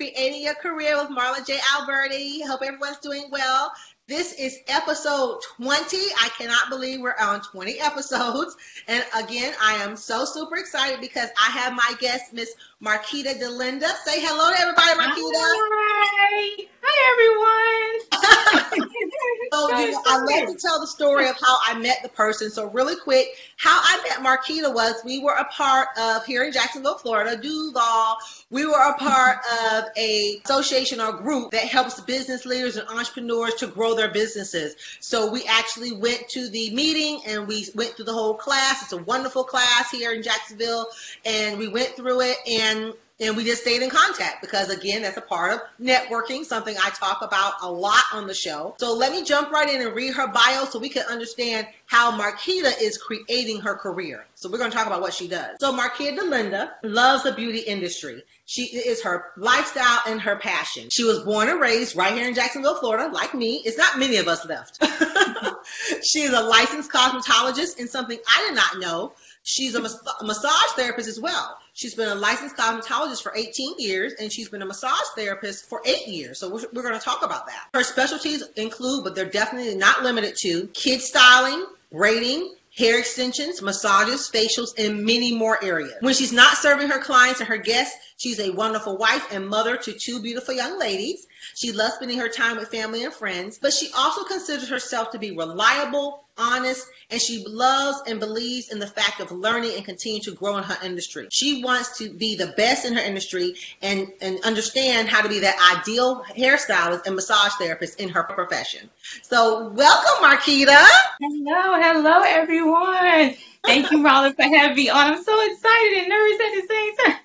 Creating Your Career with Marla J. Alberti. Hope everyone's doing well. This is episode 20. I cannot believe we're on 20 episodes. And again, I am so super excited because I have my guest, Miss Marquita Delinda. Say hello to everybody, Marquita. Hi. Hi, everyone. so, you know, I love to tell the story of how I met the person. So, really quick, how I met Marquita was we were a part of here in Jacksonville, Florida, Duval. We were a part of a association or group that helps business leaders and entrepreneurs to grow their businesses. So we actually went to the meeting and we went through the whole class. It's a wonderful class here in Jacksonville, and we went through it and and we just stayed in contact because again that's a part of networking something i talk about a lot on the show. So let me jump right in and read her bio so we can understand how marquita is creating her career. So we're going to talk about what she does. So marquita delinda loves the beauty industry. She is her lifestyle and her passion. She was born and raised right here in jacksonville florida like me. It's not many of us left. She is a licensed cosmetologist and something i did not know She's a, mas- a massage therapist as well. She's been a licensed cosmetologist for 18 years and she's been a massage therapist for eight years. So we're, we're going to talk about that. Her specialties include, but they're definitely not limited to, kid styling, braiding, hair extensions, massages, facials, and many more areas. When she's not serving her clients and her guests, she's a wonderful wife and mother to two beautiful young ladies. She loves spending her time with family and friends, but she also considers herself to be reliable, honest, and she loves and believes in the fact of learning and continue to grow in her industry. She wants to be the best in her industry and, and understand how to be that ideal hairstylist and massage therapist in her profession. So welcome, Marquita. Hello, hello, everyone. Thank you, Marla, for having me on. I'm so excited and nervous at the same time.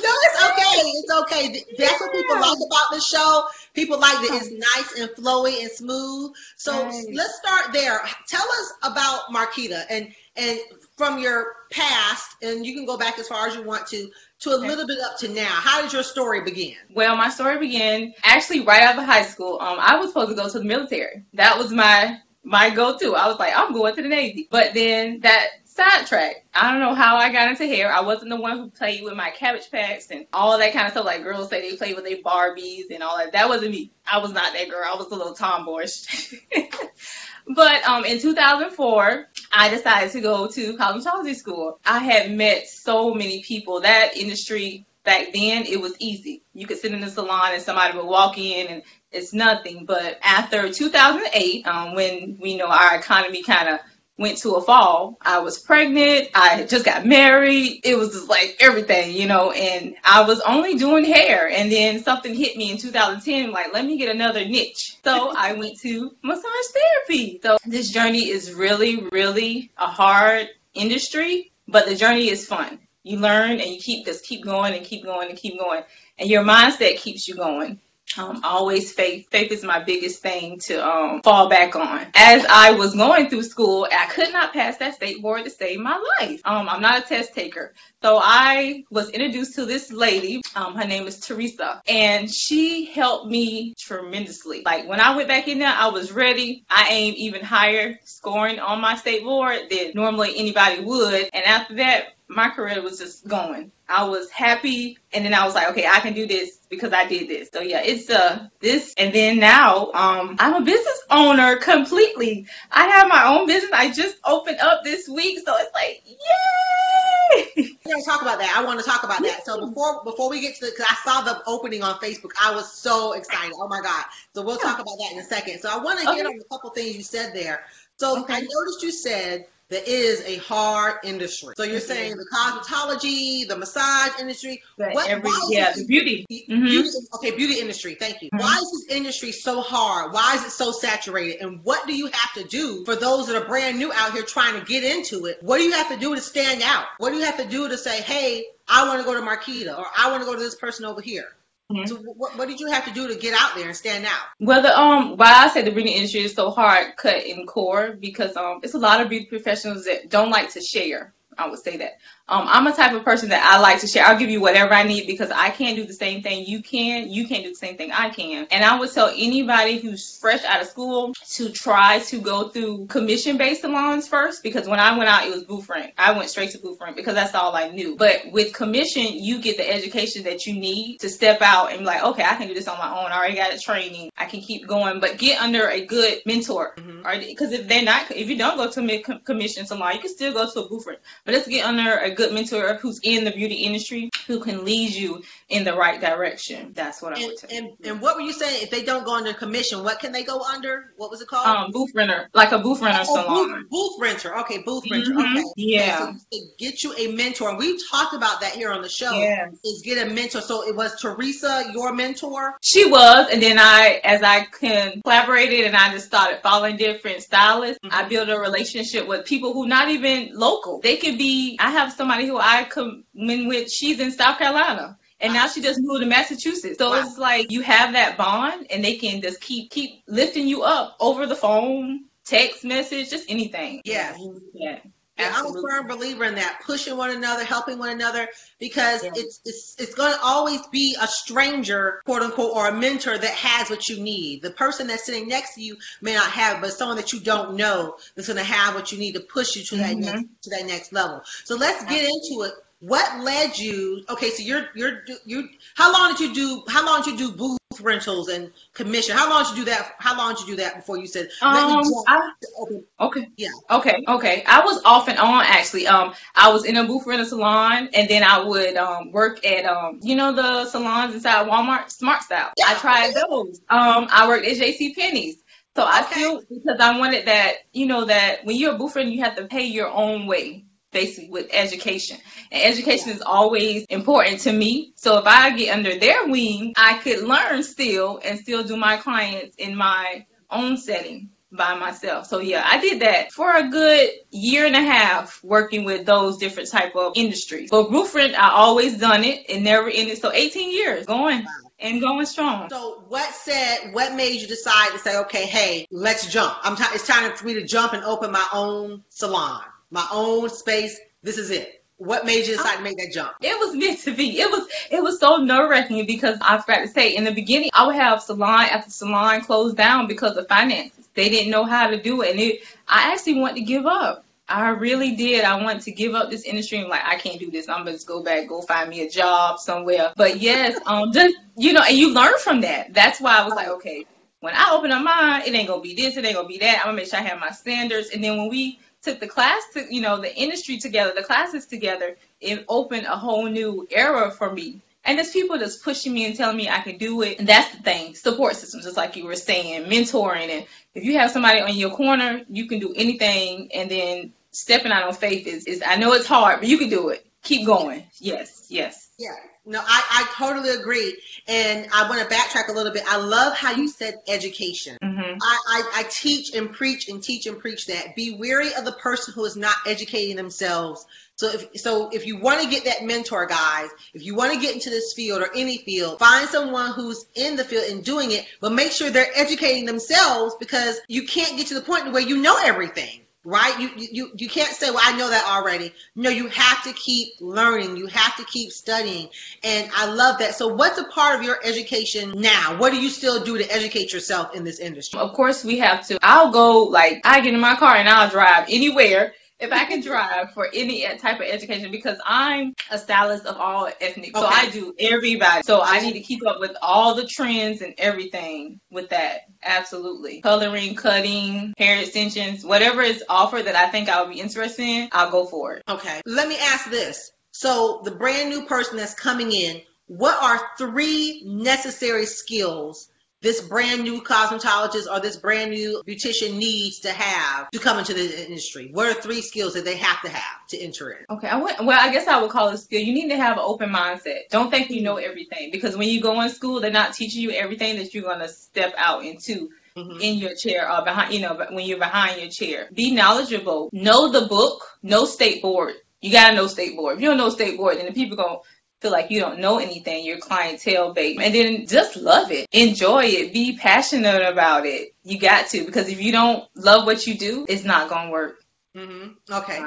No, it's okay. It's okay. That's what people like about the show. People like that it's nice and flowy and smooth. So Right. let's start there. Tell us about Marquita and and from your past, and you can go back as far as you want to, to a little bit up to now. How did your story begin? Well, my story began actually right out of high school. Um, I was supposed to go to the military. That was my my go-to. I was like, I'm going to the Navy. But then that sidetracked. I don't know how I got into hair. I wasn't the one who played with my cabbage patch and all that kind of stuff. Like girls say they play with their Barbies and all that. That wasn't me. I was not that girl. I was a little tomboyish. but um, in 2004, I decided to go to cosmetology school. I had met so many people. That industry back then, it was easy. You could sit in the salon and somebody would walk in and it's nothing. But after 2008, um, when we know our economy kind of went to a fall, I was pregnant. I just got married. It was just like everything, you know, and I was only doing hair. And then something hit me in 2010, like, let me get another niche. So I went to massage therapy. So this journey is really, really a hard industry, but the journey is fun. You learn and you keep just keep going and keep going and keep going. And your mindset keeps you going. Um, always faith. Faith is my biggest thing to um, fall back on. As I was going through school, I could not pass that state board to save my life. Um, I'm not a test taker. So I was introduced to this lady. Um, her name is Teresa, and she helped me tremendously. Like when I went back in there, I was ready. I aimed even higher scoring on my state board than normally anybody would. And after that, my career was just going. I was happy, and then I was like, okay, I can do this because I did this. So yeah, it's uh this, and then now um I'm a business owner completely. I have my own business. I just opened up this week, so it's like yay! Gonna talk about that. I want to talk about that. So before before we get to the, because I saw the opening on Facebook, I was so excited. Oh my god! So we'll talk about that in a second. So I want to hit Okay. on a couple things you said there. So Okay. I noticed you said that is a hard industry. So you're It saying the cosmetology, the massage industry, But What- every yeah, the beauty. Mhm. beauty, okay, beauty industry. Thank you. Mhm. Why is this industry so hard? Why is it so saturated? And what do you have to do for those that are brand new out here trying to get into it? What do you have to do to stand out? What do you have to do to say, hey, I want to go to Marquita or I want to go to this person over here? Mhm. So what, what did you have to do to get out there and stand out? Well, the um, why I say the beauty industry is so hard cut in core because um, it's a lot of beauty professionals that don't like to share. I would say that Um, I'm a type of person that I like to share. I'll give you whatever I need because I can't do the same thing you can. You can't do the same thing I can. And I would tell anybody who's fresh out of school to try to go through commission based salons first because when I went out, it was rent. I went straight to rent because that's all I knew. But with commission, you get the education that you need to step out and be like, okay, I can do this on my own. I already got the training. I can keep going, but get under a good mentor. Mm-hmm. Right? Because if they're not, if you don't go to a commission salon, you can still go to a rent. But let's get under a good mentor who's in the beauty industry who can lead you in the right direction. That's what I would tell. And, and what were you saying? If they don't go under commission, what can they go under? What was it called? Um, booth renter, like a booth renter oh, salon. Booth, booth, renter. Okay, booth renter. Mm-hmm. Okay. Yeah. So get you a mentor. And we've talked about that here on the show. Yeah. Is get a mentor. So it was Teresa your mentor? She was, and then I, as I can collaborated, and I just started following different stylists. Mm-hmm. I built a relationship with people who not even local. They could be. I have somebody who I come in with. She's in South Carolina and now she just moved to Massachusetts. So wow. it's like you have that bond, and they can just keep keep lifting you up over the phone, text message, just anything. Yeah. Yeah. Yeah, I'm a firm believer in that, pushing one another, helping one another, because it's it's it's going to always be a stranger, quote unquote, or a mentor that has what you need. The person that's sitting next to you may not have, but someone that you don't know that's going to have what you need to push you to mm-hmm. that next, to that next level. So let's get into it what led you okay so you're you're you how long did you do how long did you do booth rentals and commission? How long did you do that how long did you do that before you said um, I, okay. okay yeah. Okay okay. I was off and on actually. Um i was in a booth rental salon and then i would um work at um you know the salons inside walmart? SmartStyle. Yeah. i tried those. Um i worked at jc penney's. So okay. i feel because i wanted that you know that when you're a booth renter you have to pay your own way basically with education. And education is always important to me. So if I get under their wing, I could learn still and still do my clients in my own setting by myself. So yeah, I did that for a good year and a half working with those different type of industries. But roofing, I always done it. It never ended. So 18 years going. And going strong. So, what said? What made you decide to say, "Okay, hey, let's jump"? I'm. T- it's time for me to jump and open my own salon my own space. This is it. What made you decide to make that jump? It was meant to be. It was it was so nerve wracking because I forgot to say in the beginning I would have salon after salon closed down because of finances. They didn't know how to do it, and it, I actually wanted to give up. I really did. I wanted to give up this industry and like I can't do this. I'm gonna just go back, go find me a job somewhere. But yes, um, just you know, and you learn from that. That's why I was like, okay, when I open up mine, it ain't gonna be this, it ain't gonna be that. I'm gonna make sure I have my standards. And then when we took the class to you know the industry together, the classes together, it opened a whole new era for me. And there's people that's pushing me and telling me I can do it. And that's the thing. Support systems, just like you were saying, mentoring. And if you have somebody on your corner, you can do anything. And then stepping out on faith is, is I know it's hard, but you can do it. Keep going. Yes, yes. Yeah. No, I, I totally agree. And I want to backtrack a little bit. I love how you said education. Mm-hmm. I, I, I teach and preach and teach and preach that. Be wary of the person who is not educating themselves. So if so if you want to get that mentor, guys, if you want to get into this field or any field, find someone who's in the field and doing it, but make sure they're educating themselves because you can't get to the point where you know everything right? You, you, you can't say, well, I know that already. No, you have to keep learning. You have to keep studying. And I love that. So what's a part of your education now? What do you still do to educate yourself in this industry? Of course we have to. I'll go like, I get in my car and I'll drive anywhere if I can drive for any type of education because I'm a stylist of all ethnic. Okay. So I do everybody. So I need to keep up with all the trends and everything with that. Absolutely. Coloring, cutting, hair extensions, whatever is offered that I think I would be interested in, I'll go for it. Okay. Let me ask this. So the brand new person that's coming in, what are three necessary skills this brand new cosmetologist or this brand new beautician needs to have to come into the industry? What are three skills that they have to have to enter in? Okay, I would, well, I guess I would call it skill. You need to have an open mindset. Don't think you know everything because when you go in school, they're not teaching you everything that you're going to step out into. Mm-hmm. in your chair or behind, you know, when you're behind your chair. Be knowledgeable. Know the book. Know state board. You gotta know state board. If you don't know state board, then the people gonna feel like you don't know anything, you're clientele based. And then just love it. Enjoy it. Be passionate about it. You got to because if you don't love what you do, it's not going to work. Mm-hmm. Okay.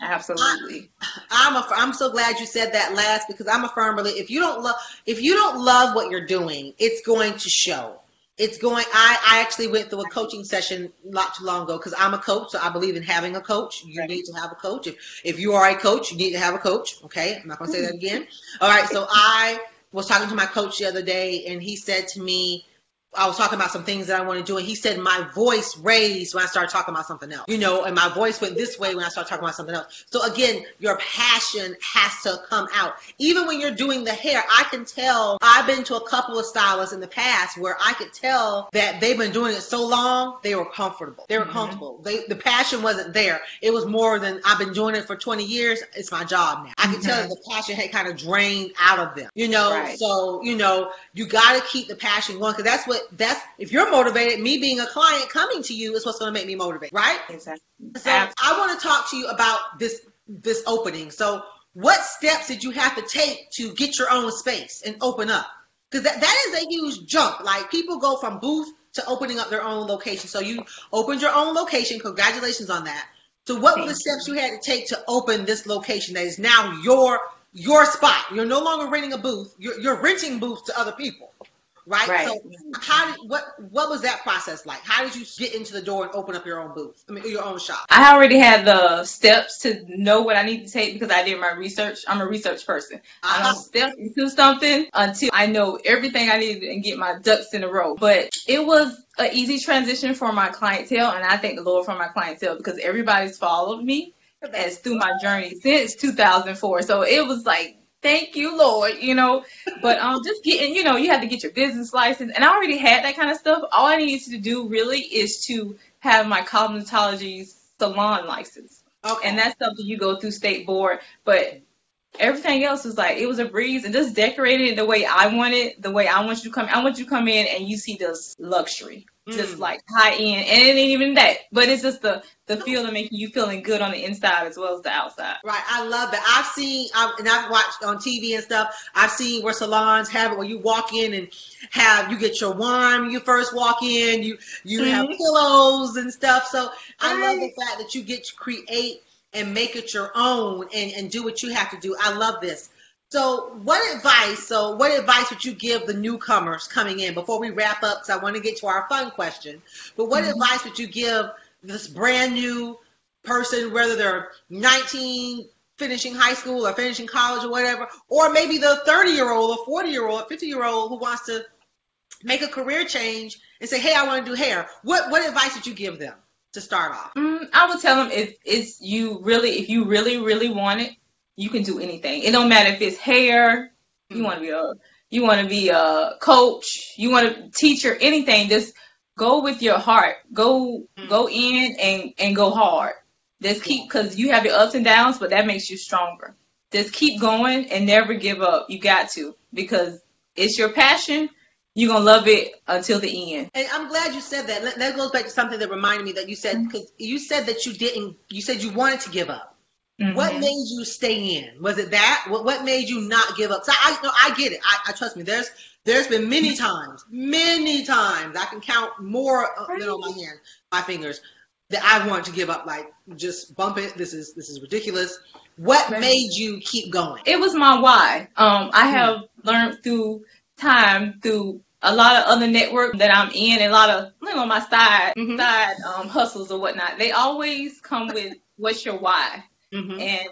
Absolutely. I, am a, I'm so glad you said that last because I'm a firm believer. If you don't love, if you don't love what you're doing, it's going to show. It's going. I, I actually went through a coaching session not too long ago because I'm a coach, so I believe in having a coach. You right. need to have a coach. If if you are a coach, you need to have a coach. Okay, I'm not going to say that mm-hmm. again. All right. So I was talking to my coach the other day, and he said to me, I was talking about some things that I want to do, and he said my voice raised when I started talking about something else. You know, and my voice went this way when I started talking about something else. So again, your passion has to come out. Even when you're doing the hair, I can tell. I've been to a couple of stylists in the past where I could tell that they've been doing it so long, they were comfortable. They were mm-hmm. comfortable. They, the passion wasn't there. It was more than I've been doing it for 20 years. It's my job now. I can mm-hmm. tell that the passion had kind of drained out of them. You know, right. so you know, you got to keep the passion going because that's what that's if you're motivated, me being a client coming to you is what's going to make me motivate, right? Exactly. So I want to talk to you about this this opening. So what steps did you have to take to get your own space and open up? Because that, that is a huge jump. Like people go from booth to opening up their own location. So you opened your own location. Congratulations on that. So what Thank were the steps you had to take to open this location that is now your your spot? You're no longer renting a booth. You're, you're renting booths to other people right? right. So how did what what was that process like? How did you get into the door and open up your own booth? I mean, your own shop. I already had the steps to know what I need to take because I did my research. I'm a research person. Uh-huh. I don't step into something until I know everything I need and get my ducks in a row. But it was an easy transition for my clientele, and I thank the Lord for my clientele because everybody's followed me as through my journey since 2004. So it was like thank you, Lord, you know. But um, just getting, you know, you have to get your business license, and I already had that kind of stuff. All I needed to do really is to have my cosmetology salon license, okay. and that's something you go through state board. But everything else was like it was a breeze, and just decorated it the way I wanted, the way I want you to come. I want you to come in and you see this luxury just mm. like high end, and it ain't even that, but it's just the the feel of making you feeling good on the inside as well as the outside. Right, I love that. I've seen, I've, and I've watched on TV and stuff. I've seen where salons have it where you walk in and have you get your wine you first walk in. You you mm-hmm. have pillows and stuff. So I love the fact that you get to create and make it your own and, and do what you have to do. I love this. So, what advice? So, what advice would you give the newcomers coming in before we wrap up? Because I want to get to our fun question. But what mm-hmm. advice would you give this brand new person, whether they're 19, finishing high school or finishing college or whatever, or maybe the 30 year old or 40 year old, 50 year old who wants to make a career change and say, "Hey, I want to do hair." What what advice would you give them to start off? Mm, I would tell them if it's you really, if you really, really want it, you can do anything. It don't matter if it's hair, you want to be a you want to be a coach, you want to teacher, anything. Just go with your heart. Go mm. go in and and go hard. Just keep because you have your ups and downs, but that makes you stronger. Just keep going and never give up. You got to because it's your passion. You're gonna love it until the end. And I'm glad you said that. That goes back to something that reminded me that you said because mm-hmm. you said that you didn't. You said you wanted to give up. Mm-hmm. What made you stay in? Was it that? What, what made you not give up? So I no, I get it. I, I trust me. There's there's been many times, many times I can count more than on my hand, my fingers that I want to give up. Like just bump it. This is this is ridiculous. What right. made you keep going? It was my why. Um, I mm-hmm. have learned through time through a lot of other network that I'm in, and a lot of you know my side mm-hmm. side um, hustles or whatnot. They always come with what's your why Mm-hmm. And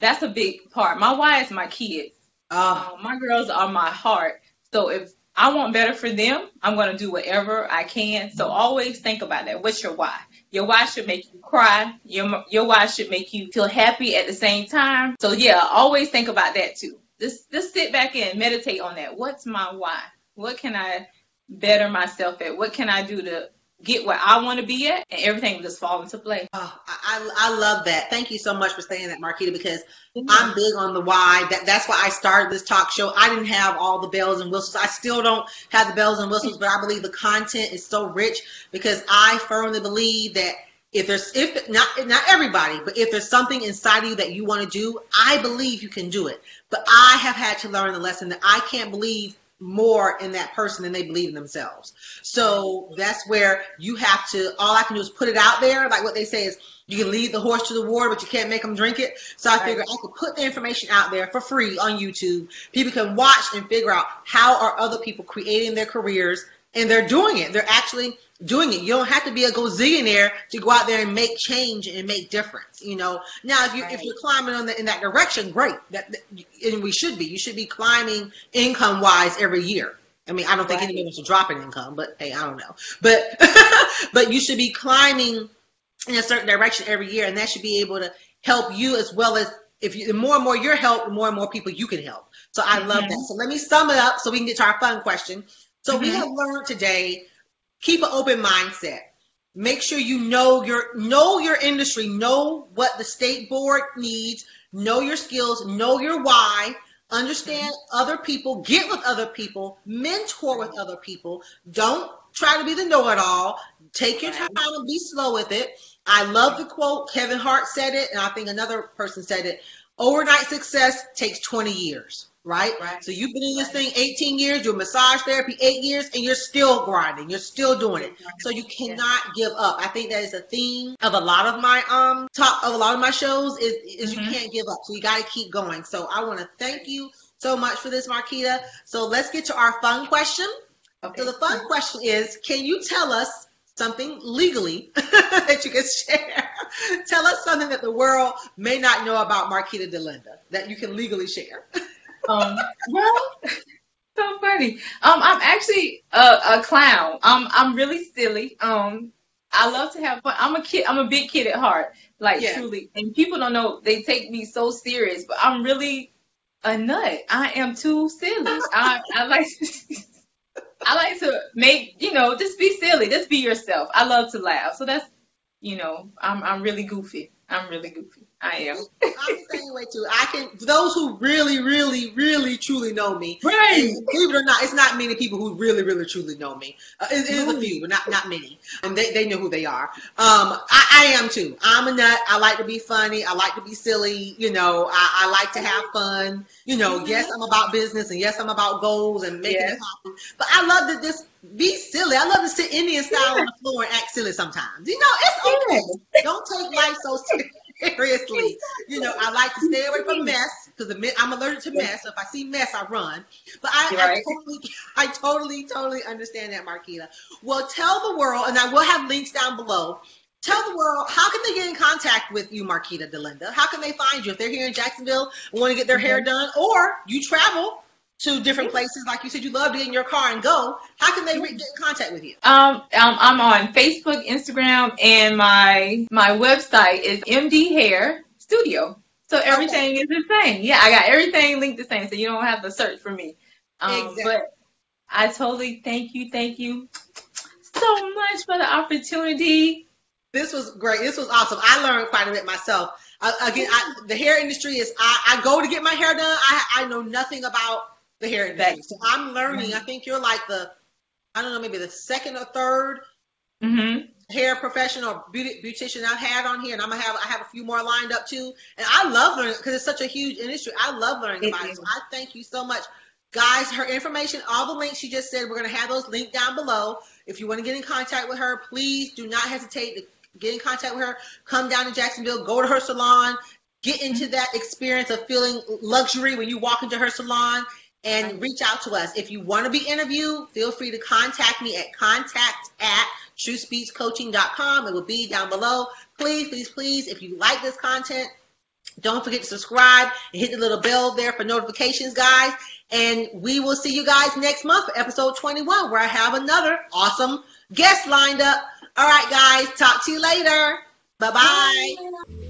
that's a big part. My why is my kids. Oh. Ah. Um, my girls are my heart. So if I want better for them, I'm going to do whatever I can. So mm-hmm. always think about that. What's your why? Your why should make you cry. Your your why should make you feel happy at the same time. So yeah, always think about that too. Just just sit back and meditate on that. What's my why? What can I better myself at? What can I do to get where I want to be at, and everything will just fall into place. Oh, I, I love that. Thank you so much for saying that, Marquita, because mm-hmm. I'm big on the why. That that's why I started this talk show. I didn't have all the bells and whistles. I still don't have the bells and whistles, but I believe the content is so rich because I firmly believe that if there's if not not everybody, but if there's something inside of you that you want to do, I believe you can do it. But I have had to learn the lesson that I can't believe more in that person than they believe in themselves. So that's where you have to, all I can do is put it out there. Like what they say is, you can lead the horse to the water, but you can't make them drink it. So I right. I could put the information out there for free on YouTube. People can watch and figure out how are other people creating their careers and they're doing it. They're actually doing it. You don't have to be a gazillionaire to go out there and make change and make difference. You know. Now, if you right. if you're climbing on the, in that direction, great. That, that, and we should be. You should be climbing income wise every year. I mean, I don't think right. wants to drop in income, but hey, I don't know. But but you should be climbing in a certain direction every year, and that should be able to help you as well as if you, the more and more you're helped, the more and more people you can help. So I love mm-hmm. that. So let me sum it up so we can get to our fun question. So mm-hmm. we have learned today keep an open mindset. Make sure you know your know your industry, know what the state board needs, know your skills, know your why, understand other people, get with other people, mentor with other people. Don't try to be the know-it-all. Take your time and be slow with it. I love the quote. Kevin Hart said it, and I think another person said it. Overnight success takes 20 years right? right? So you've been in this thing 18 years, you're massage therapy eight years, and you're still grinding. You're still doing it. So you cannot give up. I think that is a theme of a lot of my um top of a lot of my shows is is mm-hmm. you can't give up. So you got to keep going. So I want to thank you so much for this, Marquita. So let's get to our fun question. Okay. So the fun question is, can you tell us something legally that you can share? tell us something that the world may not know about Marquita Delinda that you can legally share. Um, well, so funny. Um, I'm actually a, a clown. Um, I'm really silly. Um, I love to have fun. I'm a kid. I'm a big kid at heart, like yeah. truly. And people don't know they take me so serious, but I'm really a nut. I am too silly. I, I like. To, I like to make you know just be silly. Just be yourself. I love to laugh. So that's you know I'm I'm really goofy. I'm really goofy. I am. I'm the same way too. I can those who really, really, really, truly know me. Right. Believe it or not, it's not many people who really, really, truly know me. Uh, it, it is a few, but not not many, and they, they know who they are. Um, I, I am too. I'm a nut. I like to be funny. I like to be silly. You know, I, I like to have fun. You know, mm-hmm. yes, I'm about business, and yes, I'm about goals and making yes. it happen. But I love to just be silly. I love to sit Indian style yeah. on the floor and act silly sometimes. You know, it's okay. Don't take life so serious seriously. You know, I like to stay away from mess because I'm allergic to mess. So if I see mess, I run. But I, right. I, totally, I totally, totally understand that, Marquita. Well, tell the world, and I will have links down below. Tell the world how can they get in contact with you, Marquita Delinda? How can they find you if they're here in Jacksonville and want to get their hair done, or you travel to different places. Like you said, you love to get in your car and go. How can they re- get in contact with you? Um, um, I'm on Facebook, Instagram, and my my website is MD Hair Studio. So everything okay. is the same. Yeah, I got everything linked the same, so you don't have to search for me. Um, exactly. But I totally thank you, thank you so much for the opportunity. This was great. This was awesome. I learned quite a bit myself. I, again, I, the hair industry is. I, I, go to get my hair done. I, I know nothing about the hair industry. So I'm learning. Mm-hmm. I think you're like the, I don't know, maybe the second or 3rd mm-hmm. hair professional beauty, beautician I've had on here, and I'm gonna have I have a few more lined up too. And I love learning because it's such a huge industry. I love learning about it. So I thank you so much. Guys, her information, all the links she just said, we're going to have those linked down below. If you want to get in contact with her, please do not hesitate to get in contact with her. Come down to Jacksonville, go to her salon, get into that experience of feeling luxury when you walk into her salon and reach out to us. If you want to be interviewed, feel free to contact me at contact at truthspeakscoaching.com. It will be down below. Please, please, please, if you like this content, don't forget to subscribe and hit the little bell there for notifications, guys. And we will see you guys next month for episode 21, where I have another awesome guest lined up. All right, guys, talk to you later. Bye-bye.